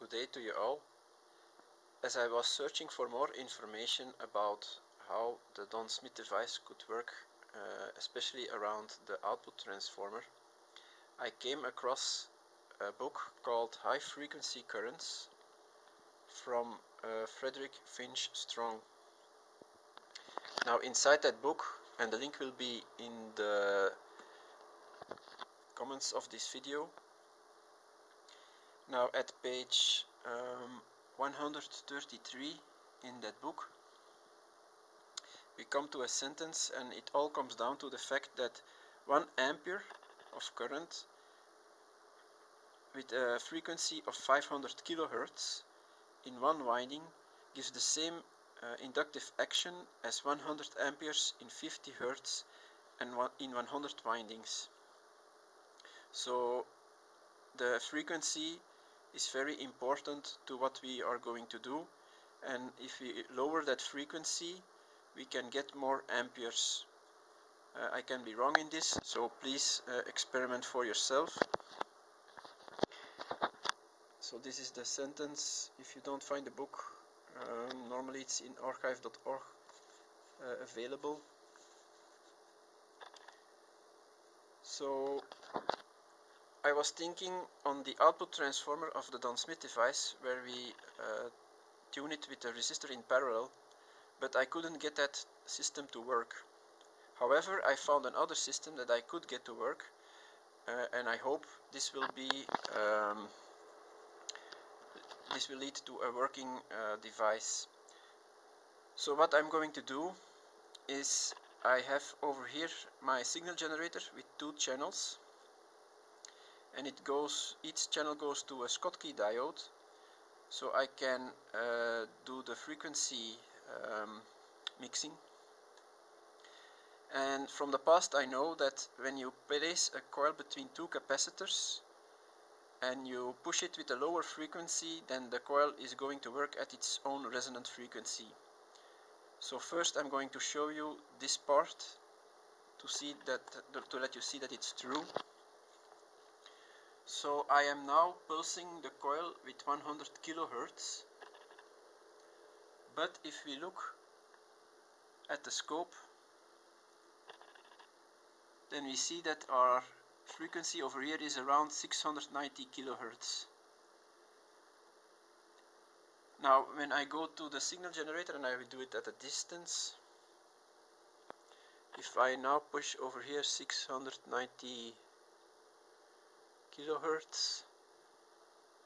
Good day to you all. As I was searching for more information about how the Don Smith device could work, uh, especially around the output transformer, I came across a book called High Frequency Currents from uh, Frederick Finch Strong. Now inside that book, and the link will be in the comments of this video, now at page um, 133 in that book we come to a sentence and it all comes down to the fact that 1 ampere of current with a frequency of 500 kilohertz in one winding gives the same uh, inductive action as 100 amperes in 50 hertz and one in 100 windings. So the frequency is very important to what we are going to do. And if we lower that frequency we can get more amperes. Uh, I can be wrong in this so please uh, experiment for yourself. So this is the sentence. If you don't find the book um, normally it's in archive.org uh, available. So I was thinking on the output transformer of the Don Smith device where we uh, tune it with a resistor in parallel but I couldn't get that system to work. However, I found another system that I could get to work uh, and I hope this will be um, this will lead to a working uh, device. So what I'm going to do is I have over here my signal generator with two channels and it goes each channel goes to a Schottky diode so I can uh, do the frequency um, mixing. And from the past I know that when you place a coil between two capacitors and you push it with a lower frequency then the coil is going to work at its own resonant frequency. So first I'm going to show you this part to see that to let you see that it's true so I am now pulsing the coil with 100 kilohertz. But if we look at the scope, then we see that our frequency over here is around 690 kilohertz. Now when I go to the signal generator and I will do it at a distance, if I now push over here 690 kilohertz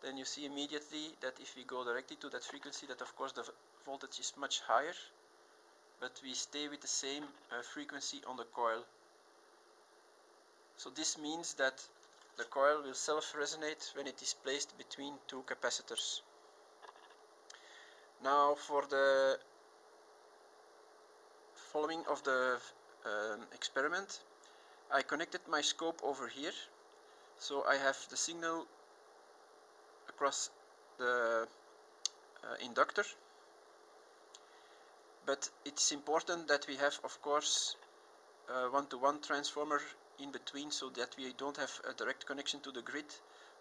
then you see immediately that if we go directly to that frequency that of course the voltage is much higher but we stay with the same uh, frequency on the coil. So this means that the coil will self-resonate when it is placed between two capacitors. Now for the following of the um, experiment I connected my scope over here so I have the signal across the uh, inductor. But it's important that we have of course one-to-one -one transformer in between so that we don't have a direct connection to the grid.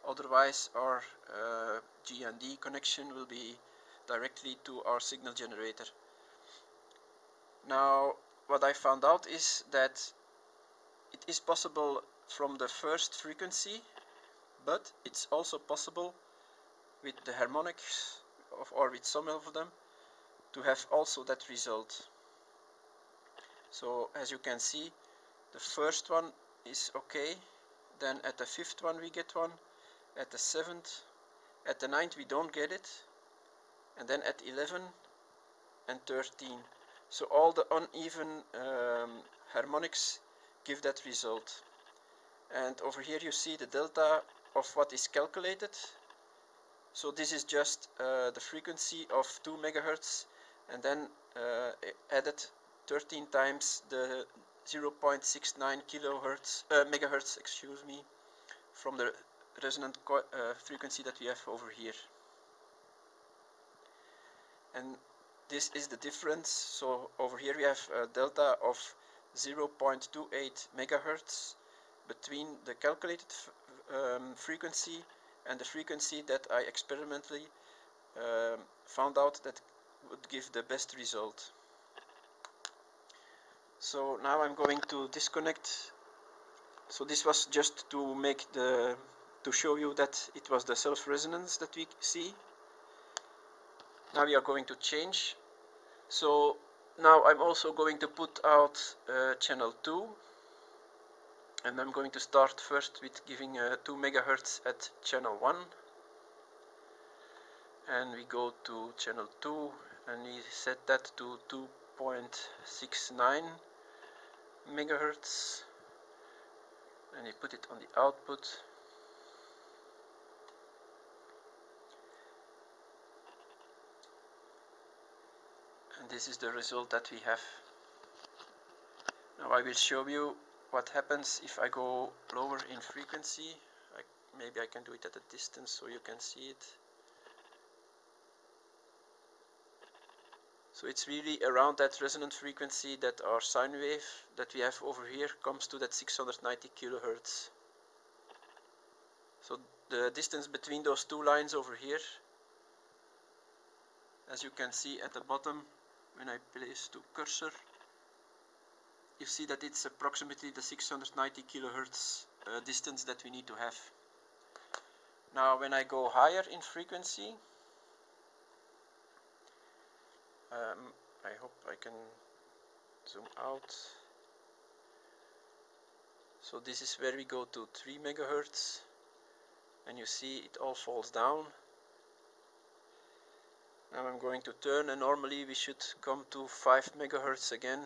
Otherwise our uh, GND connection will be directly to our signal generator. Now what I found out is that it is possible from the first frequency but it's also possible with the harmonics of, or with some of them to have also that result. So as you can see the first one is okay then at the fifth one we get one at the seventh at the ninth we don't get it and then at 11 and 13 so all the uneven um, harmonics give that result and over here you see the delta of what is calculated. So this is just uh, the frequency of 2 megahertz and then uh, added 13 times the 0.69 kilohertz uh, megahertz excuse me from the resonant uh, frequency that we have over here. And this is the difference. So over here we have a delta of 0.28 megahertz between the calculated um, frequency and the frequency that I experimentally um, found out that would give the best result. So now I'm going to disconnect. So this was just to make the to show you that it was the self-resonance that we see. Now we are going to change. So now I'm also going to put out uh, channel 2 and I'm going to start first with giving uh, 2 megahertz at channel 1 and we go to channel 2 and we set that to 2.69 megahertz. And we put it on the output. And this is the result that we have. Now I will show you what happens if I go lower in frequency? I, maybe I can do it at a distance so you can see it. So it's really around that resonant frequency that our sine wave that we have over here comes to that 690 kilohertz. So the distance between those two lines over here as you can see at the bottom when I place the cursor you see that it's approximately the 690 kilohertz uh, distance that we need to have. Now when I go higher in frequency, um, I hope I can zoom out. So this is where we go to 3 megahertz and you see it all falls down. Now I'm going to turn and normally we should come to 5 megahertz again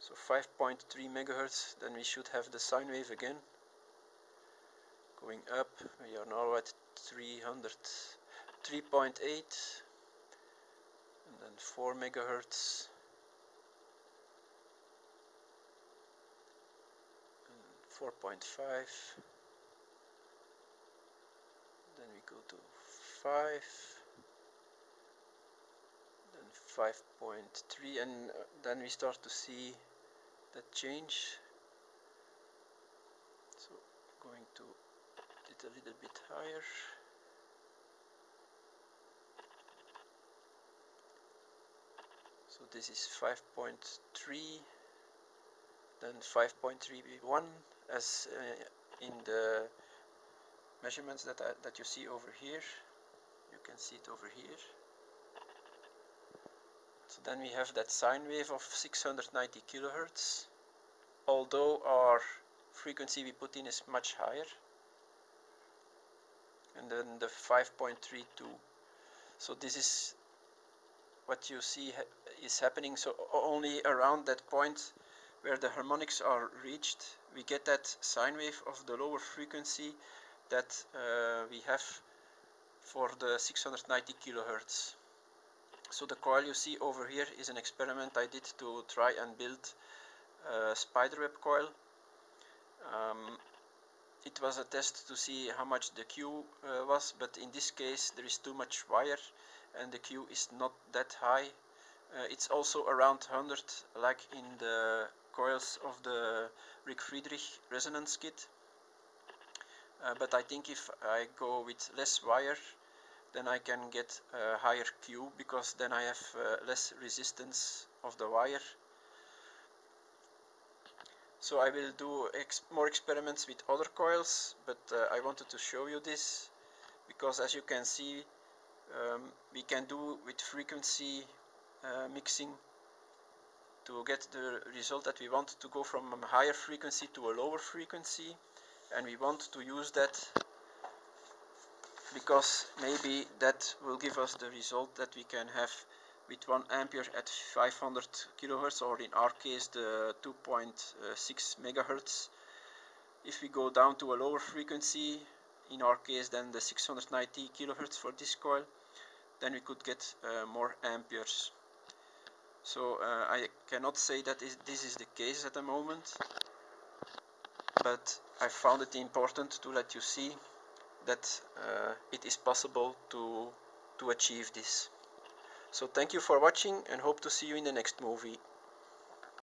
so 5.3 megahertz then we should have the sine wave again. Going up we are now at 300 3.8 and then 4 megahertz. 4.5 then we go to 5 then 5.3 and uh, then we start to see that change. So going to it a little bit higher. So this is 5.3 then 5.3b1 as uh, in the measurements that, I, that you see over here. You can see it over here then we have that sine wave of 690 kilohertz, although our frequency we put in is much higher. And then the 5.32. So this is what you see ha is happening. So only around that point where the harmonics are reached, we get that sine wave of the lower frequency that uh, we have for the 690 kilohertz. So the coil you see over here is an experiment I did to try and build a spiderweb coil. Um, it was a test to see how much the Q uh, was, but in this case there is too much wire and the Q is not that high. Uh, it's also around 100 like in the coils of the Rick Friedrich resonance kit. Uh, but I think if I go with less wire then I can get a higher Q because then I have uh, less resistance of the wire. So I will do ex more experiments with other coils but uh, I wanted to show you this because as you can see um, we can do with frequency uh, mixing to get the result that we want to go from a higher frequency to a lower frequency. And we want to use that because maybe that will give us the result that we can have with 1 ampere at 500 kilohertz or in our case the 2.6 megahertz. If we go down to a lower frequency in our case then the 690 kilohertz for this coil then we could get uh, more amperes. So uh, I cannot say that this is the case at the moment but I found it important to let you see that uh, it is possible to, to achieve this. So thank you for watching and hope to see you in the next movie.